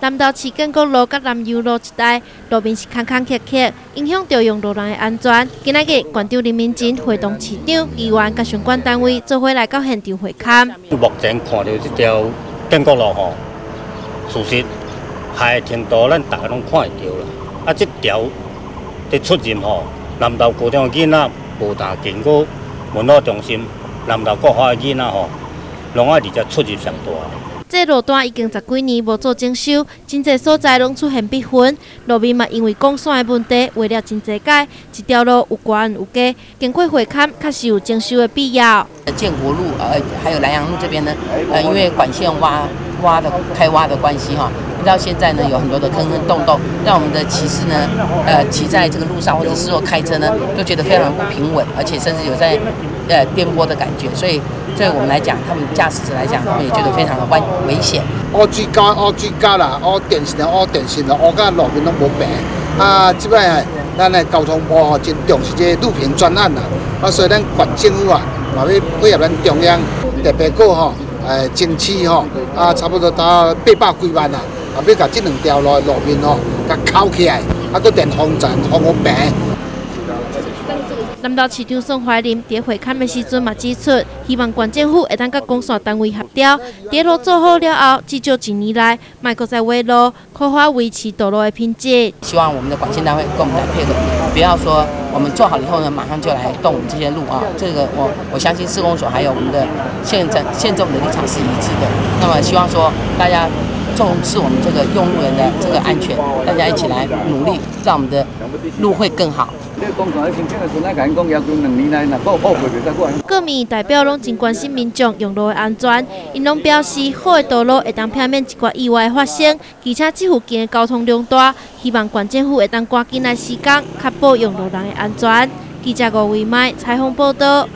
南投市建国路甲南油路一带路面是坎坎坷坷，影响着用路人的安全。今仔日，县长林明珍会同市长、议员甲相关单位做伙来到现场会勘。目前看到这条建国路吼，事实害的程度，咱大家拢看会到啦。啊，这条的出入吼，南投高中的囡仔无大经过文化中心，南投国华的囡仔吼，拢爱伫遮出入上大。这路段已经十几年无做整修，真侪所在拢出现裂痕，路面嘛因为光线的问题，为了真侪街，一条路有宽有低，经过会勘，确实有整修的必要。建国路呃，还有南阳路这边呢，呃，因为管线挖挖的开挖的关系哈，到现在呢有很多的坑坑洞洞，让我们的骑士呢，呃，骑在这个路上或者是说开车呢，都觉得非常不平稳，而且甚至有在呃颠簸的感觉，所以。对我们来讲，他们驾驶者来讲，他们也觉得非常的危危险。乌最高、乌最高啦，乌电线的、乌电线的，乌到路边都无平。啊，即摆咱的交通部吼真重视这路平专案啦。啊，所以咱县政府啊，嘛要配合咱中央特别过吼，诶，争取吼，啊，差不多达八百几万啊，啊，要甲这两条路路面吼，甲敲起来，啊，搁电风扇、防风平。南投市长宋怀林在会勘的时阵嘛指出，希望县政府会当甲公线单位协调，铁路做好了后，至少一年来，卖搁再挖路，可化维持道路的品质。希望我们的管线单位跟我们来配合，不要说我们做好了以后呢，马上就来动这些路啊。这个我我相信施工所还有我们的县政县政府的立场是一致的。那么希望说大家重视我们这个用路人的这个安全，大家一起来努力，让我们的路会更好。各民代表拢真关心民众用路的安全，因拢表示好的道路会当避免一寡意外发生，而且这附近的交通量大，希望县政府会当赶紧来施工，确保用路人的安全。记者吴维麦采访报道。